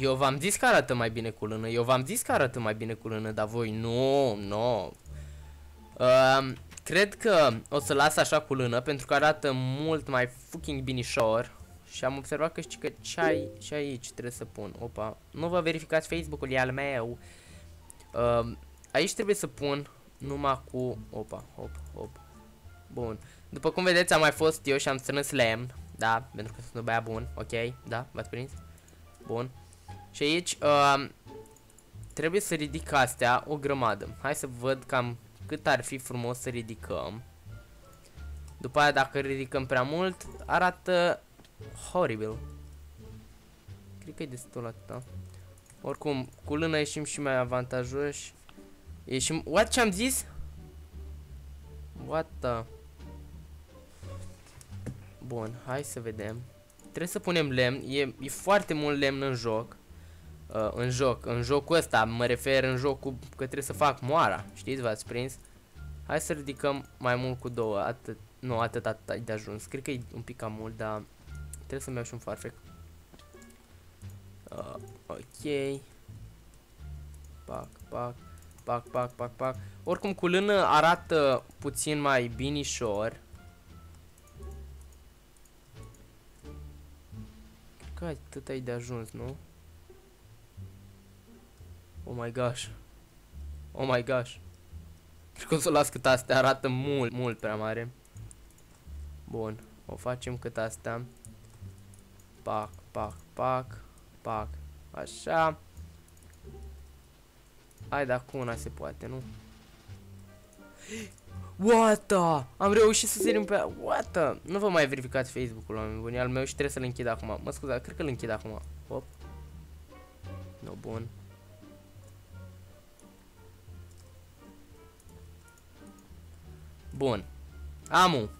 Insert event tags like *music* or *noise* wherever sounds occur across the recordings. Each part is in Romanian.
Eu v-am zis că arată mai bine cu lână. Eu v-am zis că arată mai bine cu lână, dar voi nu, nu. Uh, cred că o să las așa cu lână pentru că arată mult mai fucking binișor. Și am observat că știi că ce ai și aici trebuie să pun. Opa, nu vă verificați Facebook-ul, e al meu. Uh, aici trebuie să pun numai cu... Opa, hop, hop. Bun. După cum vedeți, am mai fost eu și am strâns lemn. Da, pentru că sunt un băiat bun. Ok, da, v-ați prins? Bun. Și aici uh, trebuie să ridic astea o grămadă. Hai să văd cam cât ar fi frumos să ridicăm. După aia dacă ridicăm prea mult, arată horribil. Cred că e destul atâta. Oricum, cu lână ieșim și mai avantajoși. Ieșim... What? Ce-am zis? What the... Bun, hai să vedem. Trebuie să punem lemn. E, e foarte mult lemn în joc. Uh, în joc. În jocul ăsta. Mă refer în jocul că trebuie să fac moara. Știți, v-ați prins? Hai să ridicăm mai mult cu două. Atât. Nu, atât, atât, atât de ajuns. Cred că e un pic cam mult, dar trebuie să-mi iau și un farfec. Uh, ok. Pac, pac, pac, pac, pac, pac. Oricum cu lână arată puțin mai binișor. Că atât ai de ajuns, nu? Oh my gosh. Oh my gosh. Cred că o să o las cât astea arată mult, mult prea mare. Bun. O facem cât astea. Pac, pac, pac, pac. Așa. Hai, dar cu una se poate, nu? What the? Am reușit să sărim pe... What the? Nu vă mai verificați Facebook-ul, oameni buni, al meu și trebuie să-l închid acum. Mă scuza, cred că l închid acum. Hop. No, bun. Bun. Amu.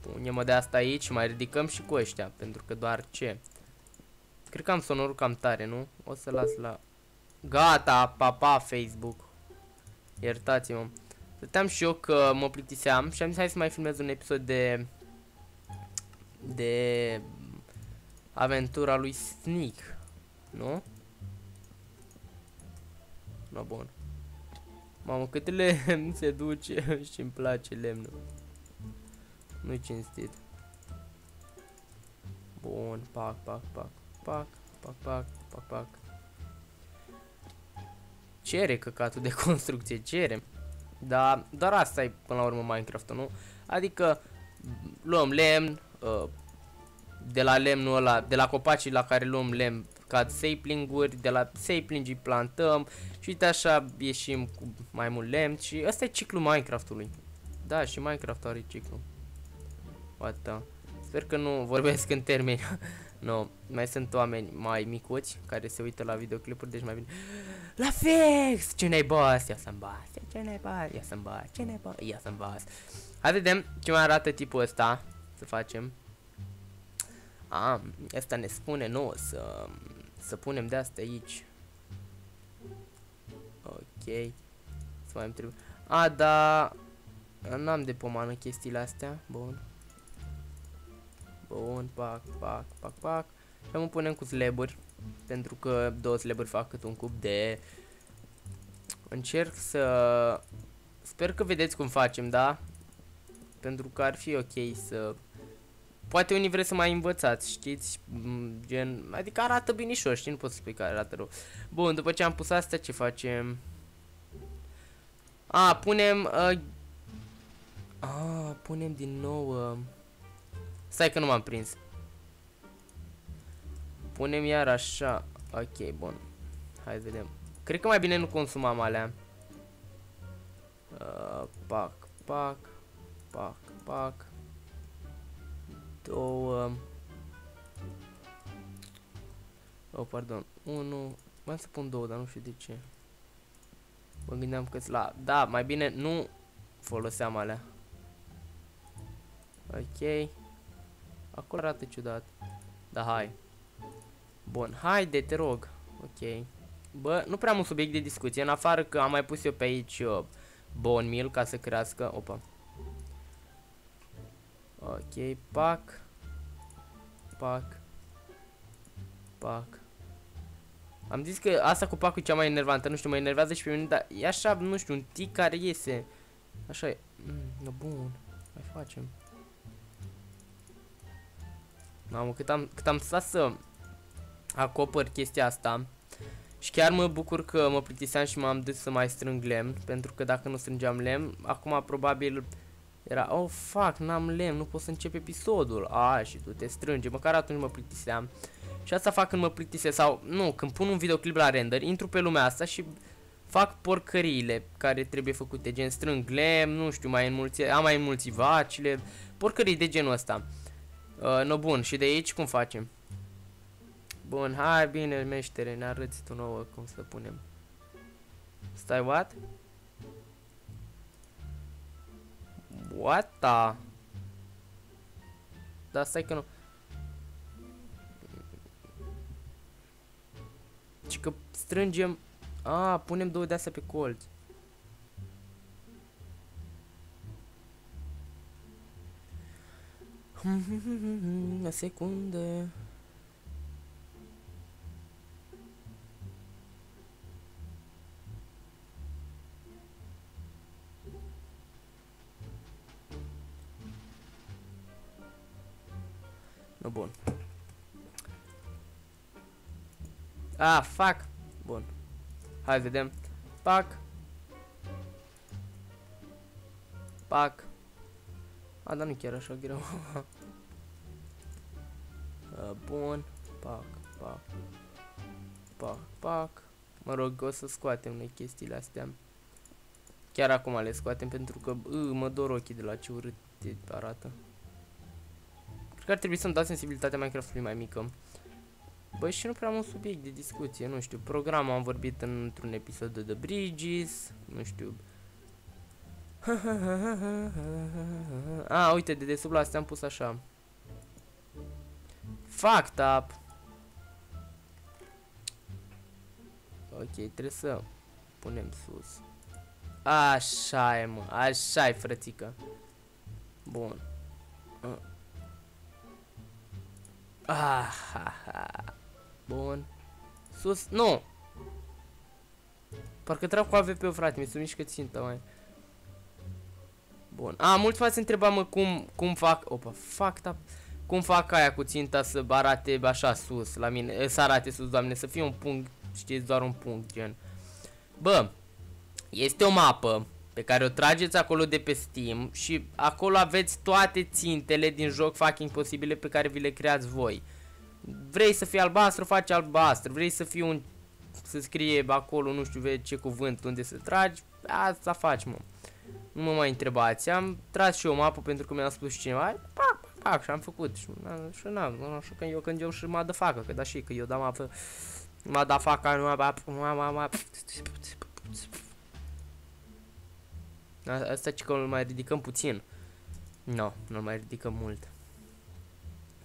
Punem-o de asta aici și mai ridicăm și cu ăștia, pentru că doar ce? Cred că am sonorul cam tare, nu? O să las la... Gata, papa, Facebook. Iertați-mă. Stăteam și eu că mă plictiseam și am zis hai să mai filmez un episod de... De... Aventura lui Sneak. Nu? No, bun. Mamă, cât lemn se duce *laughs* și îmi place lemnul. Nu-i cinstit. Bun, pac, pac, pac, pac, pac, pac, pac, pac. Cere căcatul de *laughs* construcție, cere. Dar doar asta e până la urmă Minecraft-ul, nu? Adică luăm lemn, uh, de la lemnul ăla, de la copacii la care luăm lemn cad sapling-uri, de la sapling plantăm și uite așa ieșim cu mai mult lemn și ăsta e ciclul Minecraft-ului. Da, și Minecraft are ciclu. What the? Sper că nu vorbesc în termeni. *laughs* nu, no, mai sunt oameni mai micuți care se uită la videoclipuri, deci mai bine. La fix! Ce ne boss? Ia să-mi bas. Ce ne boss? Ia să-mi bas. Ce ne boss? Ia să-mi bas. Hai vedem ce mai arată tipul ăsta. Să facem. A, asta ne spune nouă să să punem de asta aici. Ok. Să mai trebuie. A, da. N-am de pomană chestiile astea. Bun. Bun, pac, pac, pac, pac. Și mă punem cu slaburi. Pentru că două slaburi fac cât un cub de... Încerc să... Sper că vedeți cum facem, da? Pentru că ar fi ok să Poate unii vreți să mai învățați, știți? Mm, gen, adică arată binișor, știi? Nu pot să spui că arată rău. Bun, după ce am pus astea, ce facem? A, punem... Uh, a, punem din nou... Uh, stai că nu m-am prins. Punem iar așa. Ok, bun. Hai să vedem. Cred că mai bine nu consumam alea. Uh, pac, pac, pac, pac două... Oh, pardon. Unu... Mai să pun două, dar nu știu de ce. Mă gândeam că la... Da, mai bine nu foloseam alea. Ok. Acolo arată ciudat. Da, hai. Bun, haide, te rog. Ok. Bă, nu prea am un subiect de discuție, în afară că am mai pus eu pe aici uh, bone meal ca să crească. Opa. Ok, pac. Pac. Pac. Am zis că asta cu pacul e cea mai enervantă, nu știu, mă enervează și pe mine, dar e așa, nu știu, un tic care iese. Așa e. Mm, bun, mai facem. Mamă, cât am, cât am stat să acopăr chestia asta. Și chiar mă bucur că mă plictiseam și m-am dus să mai strâng lemn, pentru că dacă nu strângeam lemn, acum probabil era, oh fuck, n-am lemn, nu pot să încep episodul. A, și tu te strânge, măcar atunci mă plictiseam. Și asta fac când mă plictisesc sau, nu, când pun un videoclip la render, intru pe lumea asta și fac porcăriile care trebuie făcute, gen strâng lemn, nu știu, mai înmulți, am mai înmulți vacile, porcării de genul ăsta. Uh, no, bun, și de aici cum facem? Bun, hai bine, meștere, ne arăți tu nouă cum să punem. Stai, what? What the? Da, stai că nu... Și că strângem... A, punem două de astea pe colț. *laughs* O secundă. Ah, fuck. Bun. Hai vedem. Pac. Pac. A, dar nu chiar așa greu. *laughs* Bun. Pac, pac. Pac, pac. Mă rog, o să scoatem noi chestiile astea. Chiar acum le scoatem pentru că ă, mă dor ochii de la ce urât arată. Cred că ar trebui să-mi dau sensibilitatea Minecraft-ului mai mică. Băi, și nu prea am un subiect de discuție, nu știu. Programul am vorbit într-un episod de The Bridges, nu știu. A, *laughs* ah, uite, de desubt la astea am pus așa. Fucked up. Ok, trebuie să punem sus. Așa e, mă. Așa e, frățică. Bun. Ah, ha, ha. Bun. Sus. Nu. Parcă trag cu AVP-ul, frate. Mi se mișcă țintă, mai. Bun. A, mulți v-ați întrebat, mă, cum, cum fac... Opa, fac, da... Cum fac aia cu ținta să arate așa sus la mine, să arate sus, doamne, să fie un punct, știți, doar un punct, gen. Bă, este o mapă pe care o trageți acolo de pe Steam și acolo aveți toate țintele din joc fucking posibile pe care vi le creați voi. Vrei să fie albastru, faci albastru, vrei să fie un să scrie acolo, nu știu, vezi ce cuvânt unde să tragi, asta faci, mă. Nu mă mai întrebați, am tras și o mapă pentru că mi-a spus cineva, pac, pac, și am făcut. Și, și n nu știu că eu când eu și mă facă, că da și că eu da mapă, mă da facă, nu mă mă Asta ce că îl mai ridicăm puțin. Nu, no, nu mai ridicăm mult.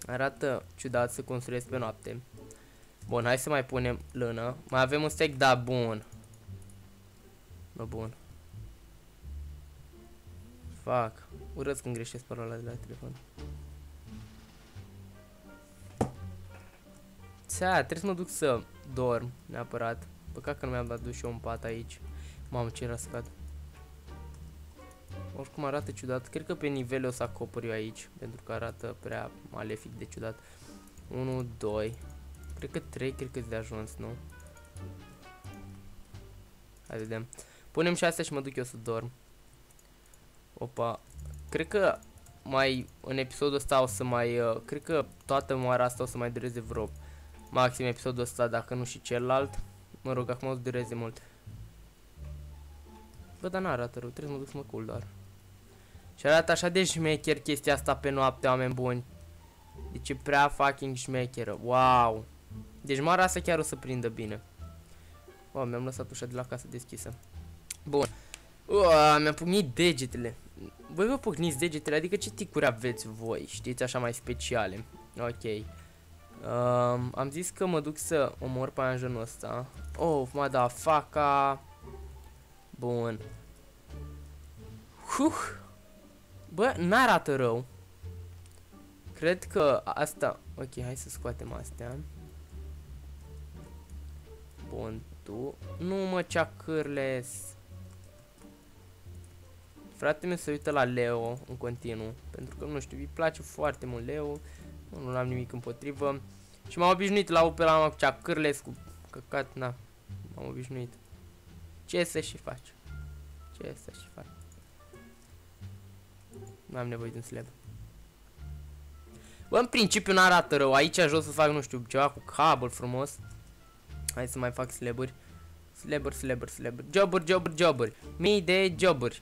Arată ciudat să construiesc pe noapte. Bun, hai să mai punem lână. Mai avem un stack, da, bun. Nu, bun. Fac. Urăsc când greșesc parola de la telefon. Țea, trebuie să mă duc să dorm, neapărat. Păcat că nu mi-am dat dus și eu un pat aici. Mamă, ce rascat. Oricum arată ciudat. Cred că pe nivel o să acopăr eu aici, pentru că arată prea malefic de ciudat. 1, 2. Cred că 3, cred că de ajuns, nu? Hai vedem. Punem și astea și mă duc eu să dorm. Opa. Cred că mai în episodul ăsta o să mai... Uh, cred că toată moara asta o să mai dureze vreo maxim episodul ăsta, dacă nu și celălalt. Mă rog, acum o să dureze mult. Bă, dar n-arată rău, trebuie să mă duc să mă cul doar. Și arată așa de șmecher chestia asta pe noapte, oameni buni. Deci e prea fucking șmecheră. Wow. Deci mara asta chiar o să prindă bine. Oh, mi-am lăsat ușa de la casă deschisă. Bun. mi-am pugnit degetele. Voi vă pucniți degetele? Adică ce ticuri aveți voi? Știți, așa mai speciale. Ok. Um, am zis că mă duc să omor pe anjenul ăsta. Oh, mă da, faca. Bun. Huh. Bă, n-arată rău. Cred că asta... Ok, hai să scoatem astea. Bun, tu. Nu mă, cea cârles. Fratele meu se uită la Leo în continuu. Pentru că, nu știu, îi place foarte mult Leo. Nu am nimic împotrivă. Și m-am obișnuit la pe la cu cea cârles, cu căcat, na. M-am obișnuit. Ce să și faci? Ce să și faci? Nu am nevoie de un slab. Bă, în principiu n-arată rău. Aici jos să fac, nu știu, ceva cu cablu frumos. Hai să mai fac slaburi. Slaburi, slaburi, slaburi. Joburi, joburi, joburi. Mii de joburi.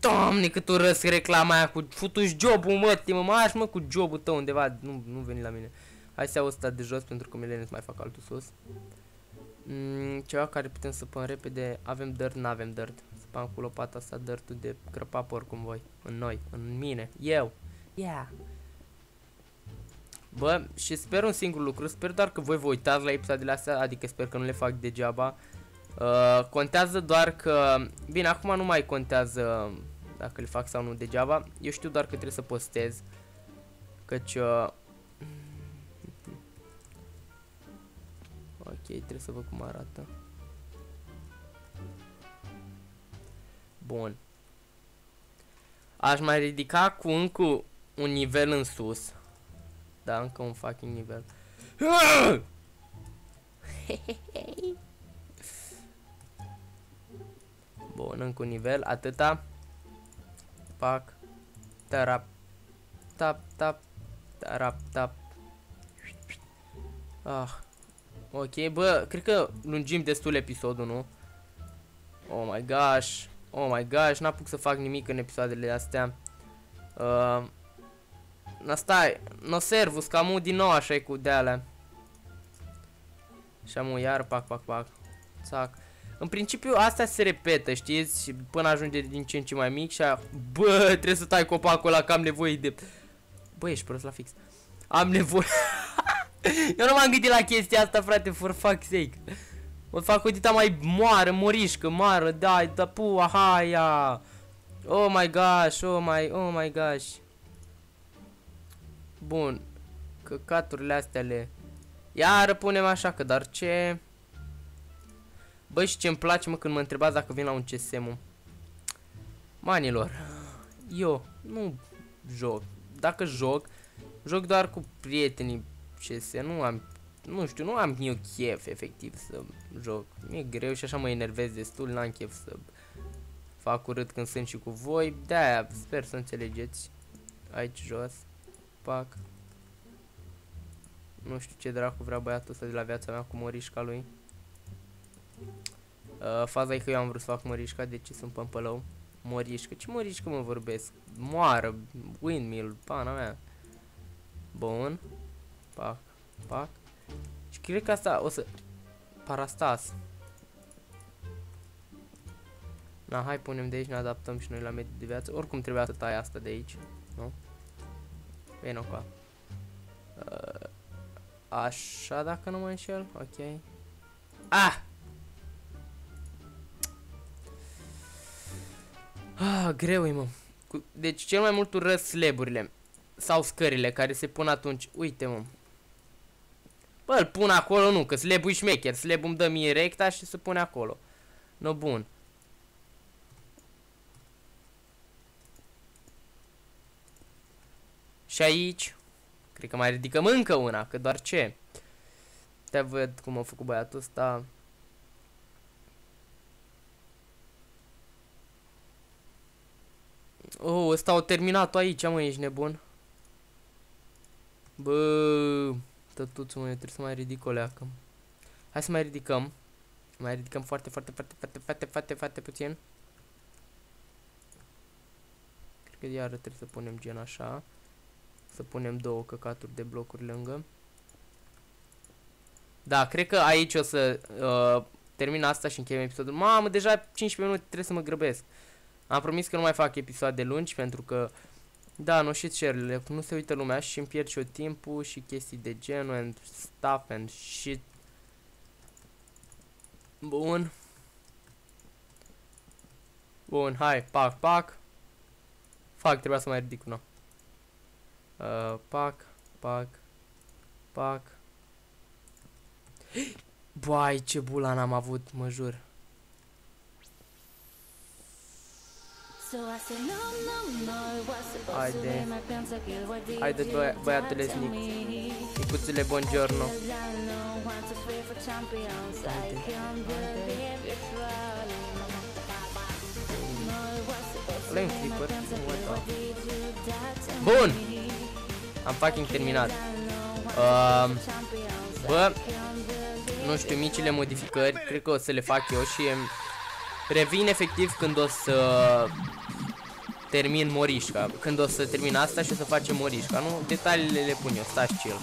Doamne, cât urăsc reclama aia cu futuși jobul, mă, te mă, mă, mă cu jobul tău undeva. Nu, nu veni la mine. Hai să iau ăsta de jos pentru că mileniul să mai fac altul sus. Mm, ceva care putem să pun repede. Avem dirt, nu avem dirt. Spam cu lopata asta dirt de crăpa oricum voi. În noi, în mine, eu. Yeah. Bă, și sper un singur lucru, sper doar că voi vă uitați la episoadele astea, adică sper că nu le fac degeaba. Uh, contează doar că, bine, acum nu mai contează dacă le fac sau nu degeaba. Eu știu doar că trebuie să postez, căci... Uh, ok, trebuie să văd cum arată. Bun. Aș mai ridica cu încă un nivel în sus. Da, încă un fucking nivel. *laughs* Bun, încă un nivel, atâta. Pac. Tarap. Tap, tap. Tarap, tap. Ah. Ok, bă, cred că lungim destul episodul, nu? Oh my gosh. Oh my gosh, n-apuc să fac nimic în episoadele astea. Uh, Na stai, no servus, că am din nou așa cu de alea. Și am iar, pac, pac, pac. Țac. În principiu, asta se repetă, știți? Până ajunge din ce în ce mai mic și a... Bă, trebuie să tai copacul ăla, că am nevoie de... Bă, ești prost la fix. Am nevoie... *laughs* Eu nu m-am gândit la chestia asta, frate, for fuck's sake. O fac o dita mai moară, morișcă, moară, dai, da, pu, aha, ia. Oh my gosh, oh my, oh my gosh. Bun. Căcaturile astea le... Iar punem așa, că dar ce... Băi, și ce-mi place, mă, când mă întrebați dacă vin la un CSM-ul. Manilor, eu nu joc. Dacă joc, joc doar cu prietenii CS, nu am, nu știu, nu am eu chef, efectiv, să joc. Mi-e greu și așa mă enervez destul, n-am chef să fac urât când sunt și cu voi. De-aia sper să înțelegeți aici jos pac. Nu știu ce dracu vrea băiatul ăsta de la viața mea cu morișca lui. Uh, faza e că eu am vrut să fac morișca, deci sunt pămpălău. Morișcă, ce morișcă mă vorbesc? Moară, windmill, pana mea. Bun. Pac, pac. Și cred că asta o să... Parastas. Na, hai punem de aici, ne adaptăm și noi la mediul de viață. Oricum trebuia să tai asta de aici, nu? Bine, ok. Uh, așa, dacă nu mă înșel. Ok. Ah! Ah, greu mă. Deci cel mai mult urăsc sleburile. Sau scările care se pun atunci. Uite, mă. Bă, îl pun acolo, nu, că slebul e șmecher. Slebul îmi dă mie recta și se pune acolo. No, bun. Și aici, cred că mai ridicăm încă una, că doar ce? Te văd cum a făcut băiatul ăsta. Oh, ăsta au terminat aici, mă, ești nebun. Bă, tătuțul mă, trebuie să mai ridic o leacă. Hai să mai ridicăm. Mai ridicăm foarte, foarte, foarte, foarte, foarte, foarte, foarte puțin. Cred că iară trebuie să punem gen așa. Să punem două căcaturi de blocuri lângă. Da, cred că aici o să uh, termin asta și încheiem episodul. Mamă, deja 15 minute trebuie să mă grăbesc. Am promis că nu mai fac episoade lungi pentru că da, nu știu share nu se uită lumea și îmi pierd și eu timpul și chestii de genul and stuff and shit. Bun. Bun, hai, pac, pac. Fac, trebuia să mai ridic una. Uh, pac, pac, pac. *gasps* Bai, ce bulan am avut, mă jur. Haide. Haide, bă băiatule Snic. Nicuțule, buongiorno. Haide. Ăla un creeper? Bun! Am fucking terminat. Uh, bă, nu știu, micile modificări, cred că o să le fac eu și revin efectiv când o să termin Morișca. Când o să termin asta și o să facem Morișca, nu? Detaliile le pun eu, stați chill.